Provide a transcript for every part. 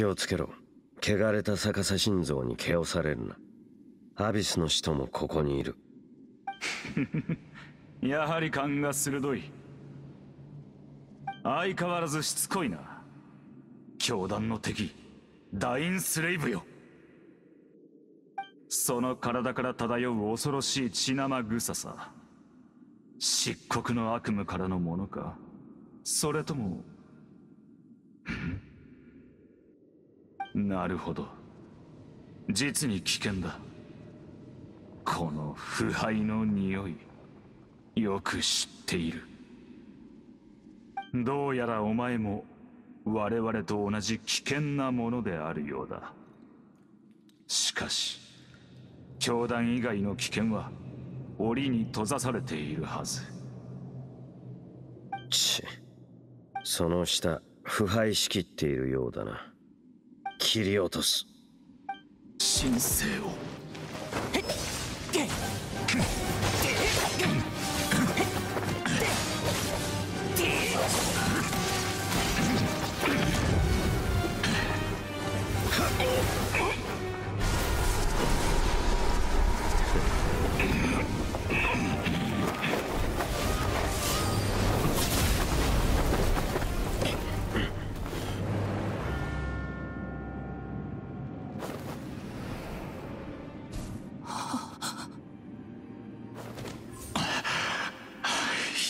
気をつけろ。汚れた逆さ心臓に毛をされるな。アビスの使徒もここにいる。やはり勘が鋭い。相変わらずしつこいな。教団の敵。ダインスレイブよ。その体から漂う恐ろしい血生臭さ。漆黒の悪夢からのものか。それともなるほど。実に危険だ。この腐敗の匂いよく知っている。どうやらお前も我々と同じ危険なものであるようだ。しかし教団以外の危険は檻に閉ざされているはず。ちその下腐敗しきっているようだな。切り落とす。神聖を。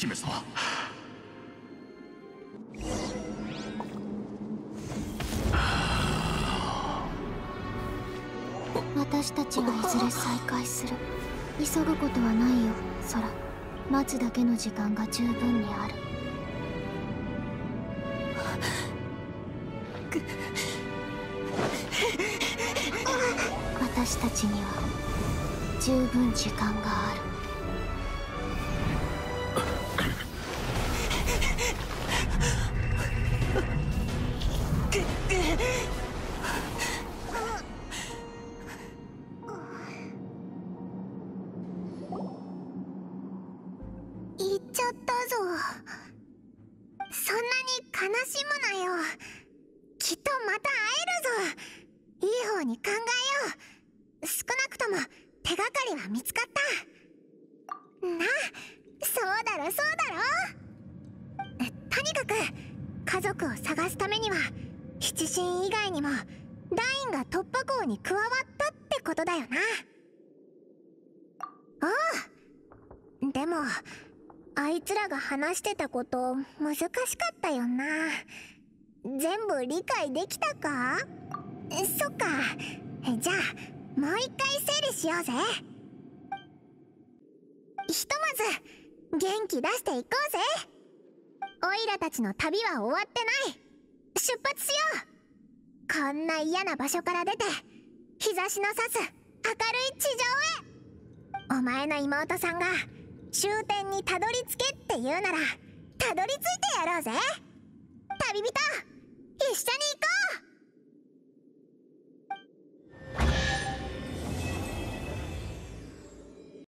姫様。私たちはいずれ再会する。急ぐことはないよ空待つだけの時間が十分にある。私たちには十分時間がある行っちゃったぞ。そんなに悲しむなよ。きっとまた会えるぞ。いい方に考えよう。少なくとも手がかりは見つかった。なそうだろそうだろ。とにかく家族を探すためには七神以外にもダインが突破口に加わったってことだよな。おうでもあいつらが話してたこと難しかったよな。全部理解できたか？そっか。じゃあもう一回整理しようぜ。ひとまず元気出していこうぜ。オイラたちの旅は終わってない。出発しよう。こんな嫌な場所から出て日差しの差す明るい地上へ。お前の妹さんが終点にたどり着けって言うならたどり着いてやろうぜ。旅人一緒に行